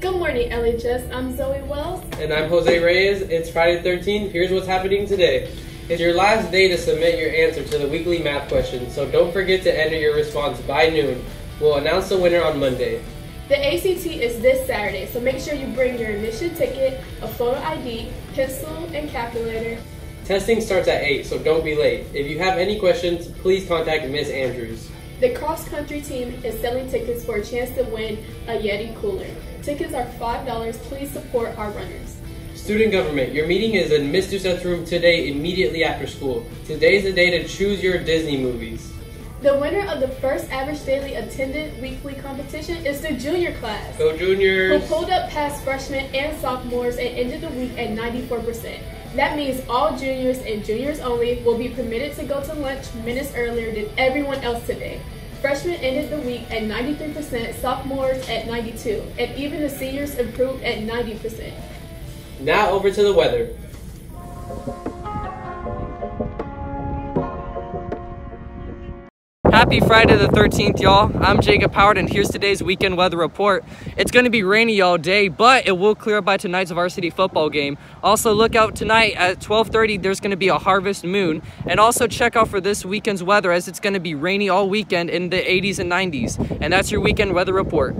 Good morning, LHS. I'm Zoe Wells. And I'm Jose Reyes. It's Friday the 13th. Here's what's happening today. It's your last day to submit your answer to the weekly math question, so don't forget to enter your response by noon. We'll announce the winner on Monday. The ACT is this Saturday, so make sure you bring your admission ticket, a photo ID, pencil, and calculator. Testing starts at 8, so don't be late. If you have any questions, please contact Ms. Andrews. The cross country team is selling tickets for a chance to win a Yeti cooler. Tickets are $5. Please support our runners. Student government, your meeting is in Mr. Doucette's room today immediately after school. Today is the day to choose your Disney movies. The winner of the first average daily attended weekly competition is the junior class. Go juniors! Who pulled up past freshmen and sophomores and ended the week at 94%. That means all juniors and juniors only will be permitted to go to lunch minutes earlier than everyone else today. Freshmen ended the week at 93%, sophomores at 92, and even the seniors improved at 90%. Now over to the weather. Happy Friday the 13th, y'all. I'm Jacob Howard, and here's today's weekend weather report. It's going to be rainy all day, but it will clear by tonight's varsity football game. Also, look out tonight at 12:30. There's going to be a harvest moon, and also check out for this weekend's weather as it's going to be rainy all weekend in the 80s and 90s. And that's your weekend weather report.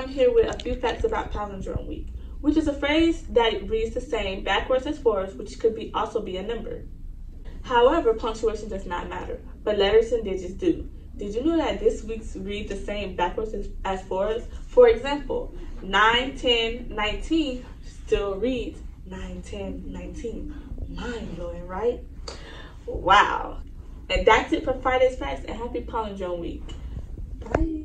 I'm here with a few facts about Palindrome Week, which is a phrase that reads the same backwards as forwards, which could be also be a number. However, punctuation does not matter, but letters and digits do. Did you know that this week's read the same backwards as, as forwards? For example, 9, 10, 19 still reads 9, 10, 19. Mind blowing, right? Wow. And that's it for Friday's Facts and happy Palindrome Week. Bye.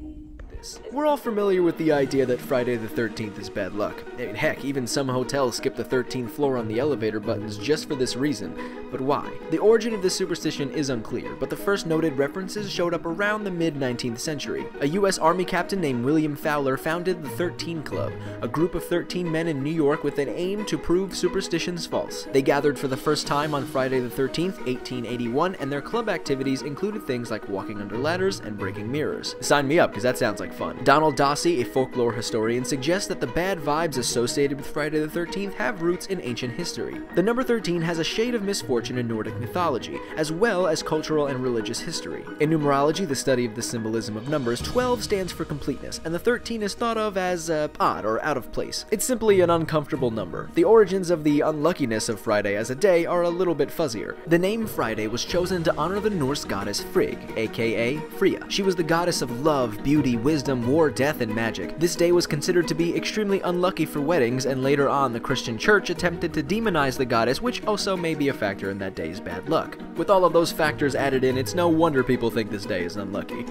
We're all familiar with the idea that Friday the 13th is bad luck. I mean, heck, even some hotels skip the 13th floor on the elevator buttons just for this reason. But why? The origin of this superstition is unclear, but the first noted references showed up around the mid 19th century. A U.S. Army captain named William Fowler founded the 13 Club, a group of 13 men in New York with an aim to prove superstitions false. They gathered for the first time on Friday the 13th, 1881, and their club activities included things like walking under ladders and breaking mirrors. Sign me up, because that sounds like fun. Donald Dossey, a folklore historian, suggests that the bad vibes associated with Friday the 13th have roots in ancient history. The number 13 has a shade of misfortune in Nordic mythology, as well as cultural and religious history. In numerology, the study of the symbolism of numbers, 12 stands for completeness, and the 13 is thought of as uh, odd or out of place. It's simply an uncomfortable number. The origins of the unluckiness of Friday as a day are a little bit fuzzier. The name Friday was chosen to honor the Norse goddess Frigg, aka Freya. She was the goddess of love, beauty, wisdom, war, death, and magic. This day was considered to be extremely unlucky for weddings, and later on, the Christian church attempted to demonize the goddess, which also may be a factor in that day's bad luck. With all of those factors added in, it's no wonder people think this day is unlucky.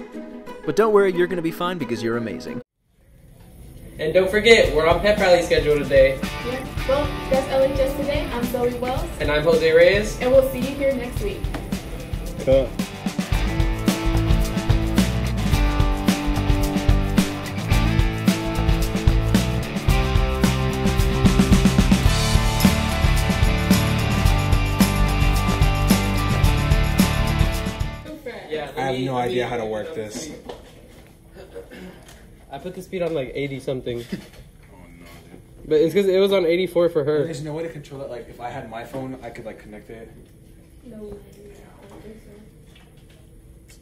But don't worry, you're gonna be fine because you're amazing. And don't forget, we're on pep rally schedule today. Yeah. Well, that's LHS today. I'm Zoe Wells, And I'm Jose Reyes. and we'll see you here next week. Yeah, have no idea how to work this. I put the speed on like 80 something. But it's because it was on 84 for her. There's no way to control it. Like if I had my phone, I could like connect it. No, I don't think so.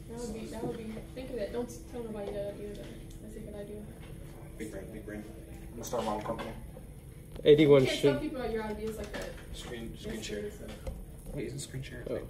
That would be, that would be, think of that. Don't tell nobody to do that. That's a good idea. Big brain, big brain. I'm gonna start my own company. 81 You can't tell people about your ideas like that. Screen, screen share. Wait, isn't screen share? Oh.